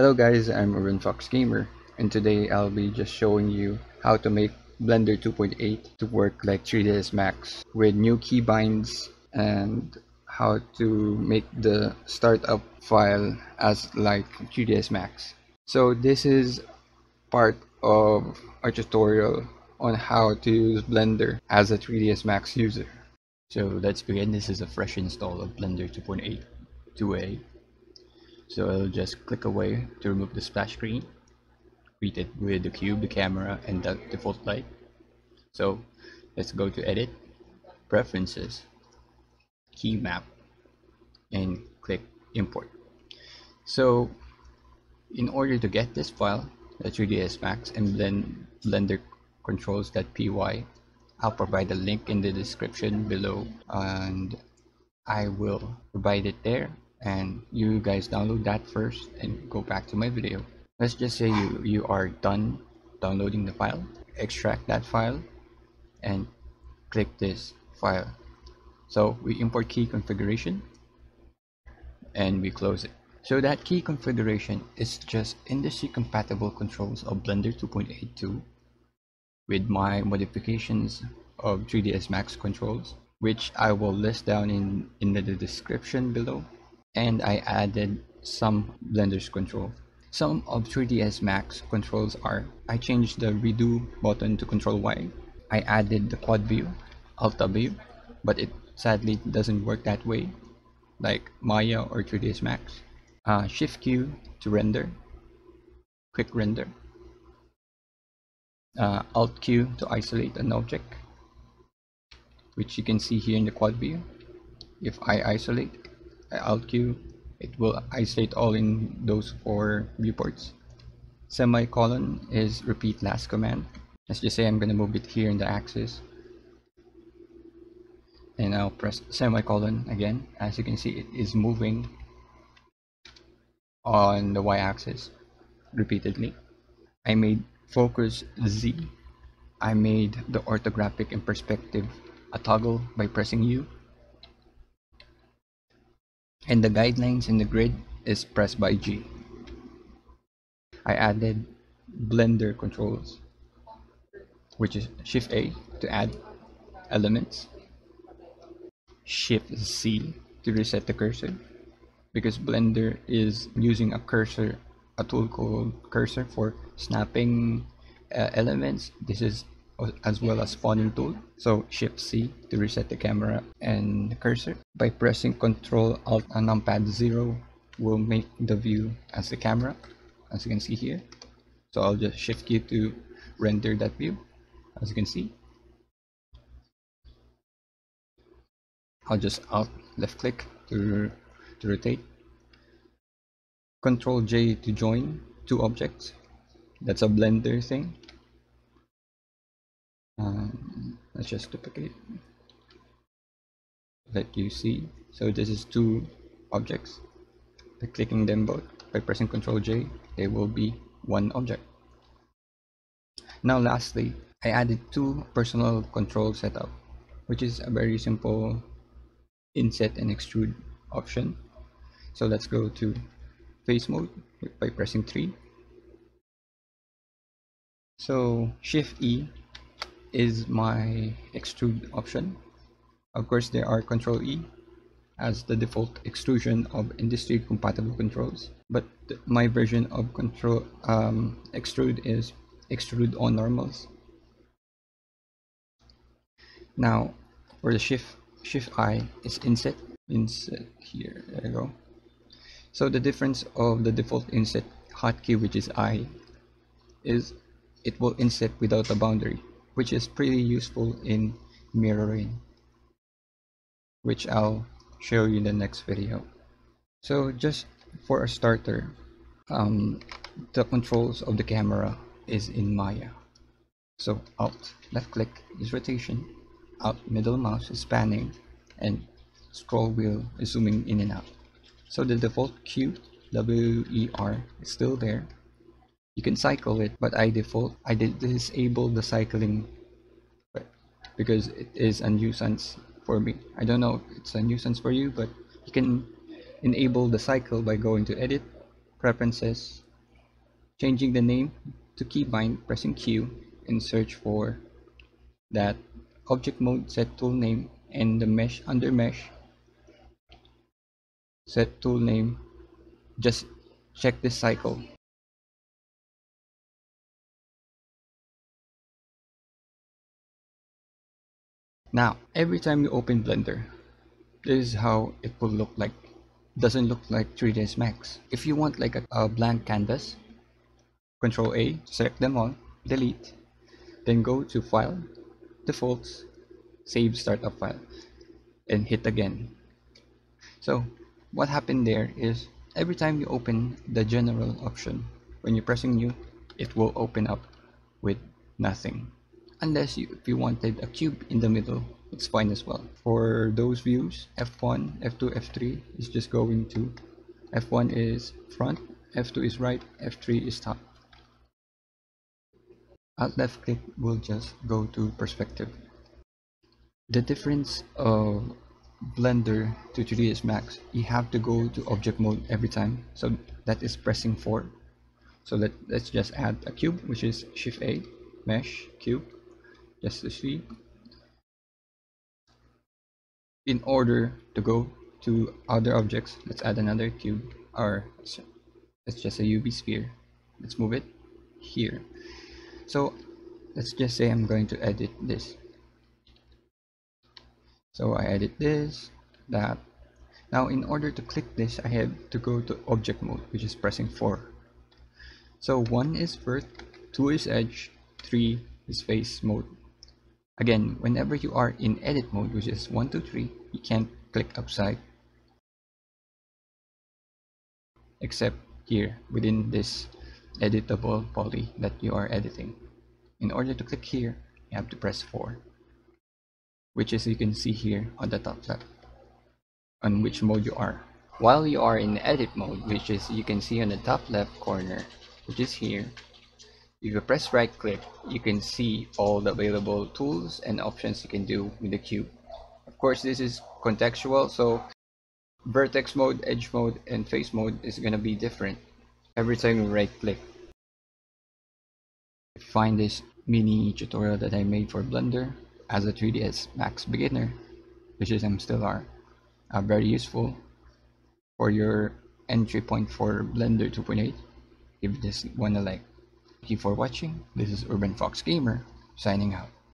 Hello guys, I'm Urban Fox Gamer and today I'll be just showing you how to make Blender 2.8 to work like 3ds Max with new keybinds and how to make the startup file as like 3ds Max. So this is part of our tutorial on how to use Blender as a 3ds Max user. So let's begin. This is a fresh install of Blender 2.8 2A so I'll just click away to remove the splash screen greeted with the cube, the camera, and the default light. So let's go to edit, preferences, key map, and click import. So in order to get this file, the 3ds Max and then Blender controls.py, I'll provide a link in the description below and I will provide it there and you guys download that first and go back to my video. Let's just say you you are done downloading the file extract that file and click this file. So we import key configuration and we close it. So that key configuration is just industry compatible controls of blender 2.82 with my modifications of 3ds max controls which i will list down in in the description below and I added some Blender's control. Some of 3ds Max controls are I changed the redo button to control Y. I added the quad view, alt W, but it sadly doesn't work that way like Maya or 3ds Max. Uh, shift Q to render, quick render. Uh, alt Q to isolate an object, which you can see here in the quad view. If I isolate, alt Q it will isolate all in those four viewports. Semicolon is repeat last command. Let's just say I'm gonna move it here in the axis. And I'll press semicolon again. As you can see it is moving on the y-axis repeatedly. I made focus Z. I made the orthographic and perspective a toggle by pressing U and the guidelines in the grid is pressed by G. I added blender controls which is shift A to add elements shift C to reset the cursor because blender is using a cursor a tool called cursor for snapping uh, elements this is as well as spawning tool. So shift C to reset the camera and the cursor. By pressing Ctrl Alt and numpad 0 will make the view as the camera as you can see here. So I'll just shift key to render that view as you can see. I'll just alt left click to, to rotate. Control J to join two objects. That's a blender thing um, let's just duplicate. Let you see. So this is two objects. By clicking them both by pressing ctrl J they will be one object. Now lastly I added two personal control setup which is a very simple inset and extrude option. So let's go to face mode by pressing 3 so shift E is my extrude option. Of course, there are Control E as the default extrusion of industry compatible controls. But my version of control um, extrude is extrude on normals. Now for the shift shift I is inset inset here there you go. So the difference of the default inset hotkey which is I is it will inset without a boundary which is pretty useful in mirroring which I'll show you in the next video. So just for a starter um, the controls of the camera is in Maya. So alt left click is rotation. Alt middle mouse is panning and scroll wheel is zooming in and out. So the default Q W E R is still there you can cycle it but I default I did disable the cycling because it is a nuisance for me. I don't know if it's a nuisance for you but you can enable the cycle by going to edit preferences changing the name to keybind, pressing Q, and search for that object mode set tool name and the mesh under mesh set tool name. Just check this cycle now every time you open blender this is how it will look like doesn't look like 3ds max. If you want like a, a blank canvas control a select them all delete then go to file defaults save startup file and hit again. So what happened there is every time you open the general option when you're pressing new it will open up with nothing unless you if you wanted a cube in the middle it's fine as well. For those views f1 f2 f3 is just going to f1 is front f2 is right f3 is top. Alt left click will just go to perspective. The difference of blender to 3ds max you have to go to object mode every time. So that is pressing 4 so let, let's just add a cube which is shift a mesh cube just to see in order to go to other objects let's add another cube. Or it's just a UV sphere. Let's move it here. So let's just say I'm going to edit this. So I edit this that. Now in order to click this I have to go to object mode which is pressing 4 so 1 is first 2 is edge 3 is face mode again whenever you are in edit mode which is 1 2 3 you can't click upside except here within this editable poly that you are editing. In order to click here you have to press 4 which is you can see here on the top left on which mode you are. While you are in edit mode which is you can see on the top left corner which is here if you press right click you can see all the available tools and options you can do with the cube. Of course this is contextual so vertex mode edge mode and face mode is going to be different every time you right click find this mini tutorial that I made for Blender as a 3ds max beginner which is I'm still are uh, very useful for your entry point for blender 2.8 give this one a like thank you for watching. This is urban fox gamer signing out